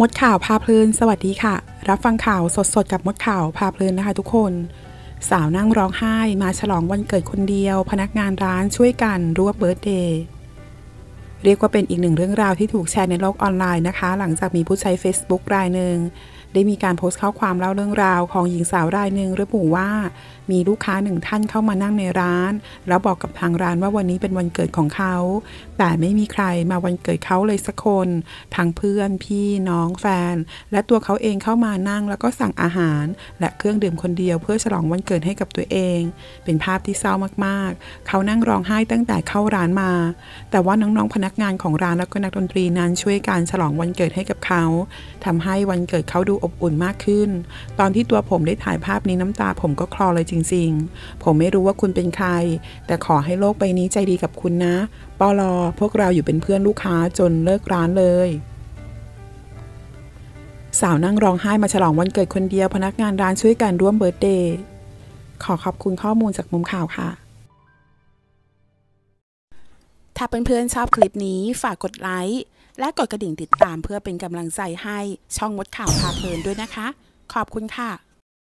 มดข่าวพาเพลิน สวัสดีค่ะ รับฟังข่าวสดๆ กับมดข่าวพาเพลินนะคะทุกคน สาวนั่งร้องไห้มาฉลองวันเกิดคนเดียว พนักงานร้านช่วยกันรวบเบิร์ตเดย์เรียกว่าเป็นอีกหนึ่งเรื่องราวที่ถูกแชร์ในโลกออนไลน์นะคะ หลังจากมีผู้ใช้ Facebook รายหนึ่ง ได้มีการโพสต์ข้อความเล่าเรื่องราวของหญิงสาวรายหนึ่งระบุว่า มีลูกค้าหนึ่งท่านเข้ามานั่งในร้าน แล้วบอกกับทางร้านว่าวันนี้เป็นวันเกิดของเขา แต่ไม่มีใครมาวันเกิดเขาเลยสักคนทั้งเพื่อนพี่น้องแฟน และตัวเขาเองเข้ามานั่งแล้วก็สั่งอาหาร และเครื่องดื่มคนเดียวเพื่อฉลองวันเกิดให้กับตัวเอง เป็นภาพที่เศร้ามากๆ เขานั่งร้องไห้ตั้งแต่เข้าร้านมา แต่ว่าน้องๆพนักงานของร้านแล้วก็นักดนตรีนั้นช่วยการฉลองวันเกิดให้กับเขาทำให้วันเกิดเขาดูอบอุ่นมากขึ้น ตอนที่ตัวผมได้ถ่ายภาพนี้น้ำตาผมก็คลอเลยจริง ๆ ผมไม่รู้ว่าคุณเป็นใคร แต่ขอให้โลกใบนี้ใจดีกับคุณนะ ปอลอพวกเราอยู่เป็นเพื่อนลูกค้าจนเลิกร้านเลยสาวนั่งร้องไห้มาฉลองวันเกิดคนเดียวพนักงานร้านช่วยกันร่วมเบิร์ตเดย์ ขอขอบคุณข้อมูลจากมุมข่าวค่ะ ถ้าเพื่อนๆชอบคลิปนี้ฝากกดไลค์ และกดกระดิ่งติดตามเพื่อเป็นกำลังใจให้ช่องมดข่าวพาเพลินด้วยนะคะ ขอบคุณค่ะ